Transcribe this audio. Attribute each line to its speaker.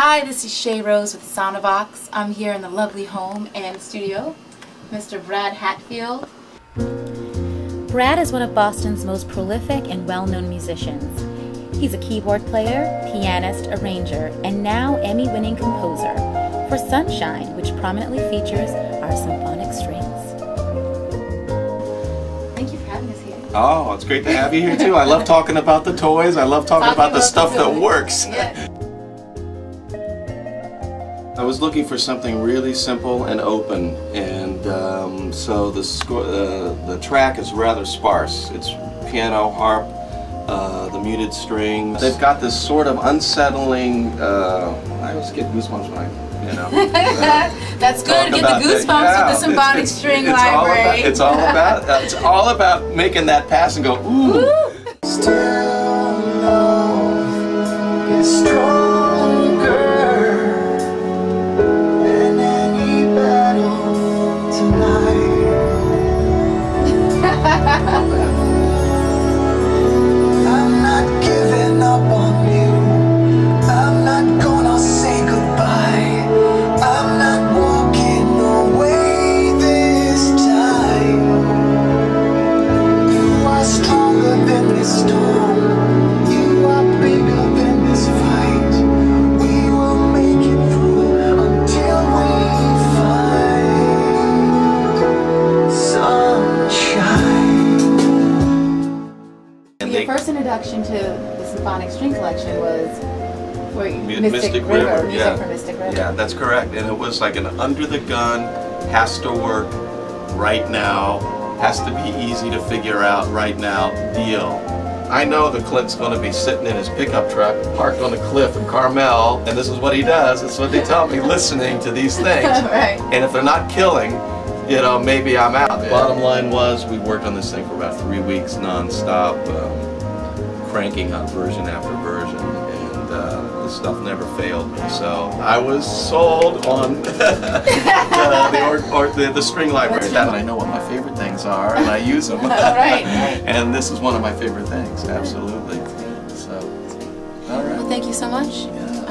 Speaker 1: Hi, this is Shea Rose with SONiVOX. I'm here in the lovely home and studio. Mr. Brad Hatfield.
Speaker 2: Brad is one of Boston's most prolific and well-known musicians. He's a keyboard player, pianist, arranger, and now Emmy-winning composer for Sunshine, which prominently features our symphonic strings.
Speaker 1: Thank you for having us here.
Speaker 3: Oh, it's great to have you here too. I love talking about the toys. I love talking,
Speaker 1: Talking
Speaker 3: about the
Speaker 1: about
Speaker 3: stuff
Speaker 1: the
Speaker 3: that works.
Speaker 1: Yeah.
Speaker 3: I was looking for something really simple and open, and um, so the uh, the track is rather sparse. It's piano, harp, uh, the muted strings. They've got this sort of unsettling. Uh, I always get goosebumps when I, you know. uh,
Speaker 1: That's good. Get the goosebumps
Speaker 3: yeah,
Speaker 1: with the symphonic
Speaker 3: it's-
Speaker 1: string
Speaker 3: it's all
Speaker 1: library.
Speaker 3: about- it's all about uh, it's all about making that pass and go ooh.
Speaker 4: I'm
Speaker 1: first introduction to the symphonic string collection was for
Speaker 3: Mi-
Speaker 1: Mystic, River, music
Speaker 3: yeah.
Speaker 1: for Mystic River.
Speaker 3: Yeah, that's correct. And it was like an under the gun, has to work right now, has to be easy to figure out right now deal. I know the Clint's going to be sitting in his pickup truck parked on a cliff in Carmel, and this is what he does. It's what they tell me, listening to these things.
Speaker 1: right.
Speaker 3: And if they're not killing, you know, maybe I'm out. Bottom line was, we worked on this thing for about three weeks nonstop, um, cranking out version after version, and stuff never failed me. So I was sold on uh, the, or, or the, the string library. That I know what my favorite things are, and I use them.
Speaker 1: Right, right.
Speaker 3: And this is one of my favorite things, absolutely. So, all right.
Speaker 1: Well, thank you so much.
Speaker 3: Yeah.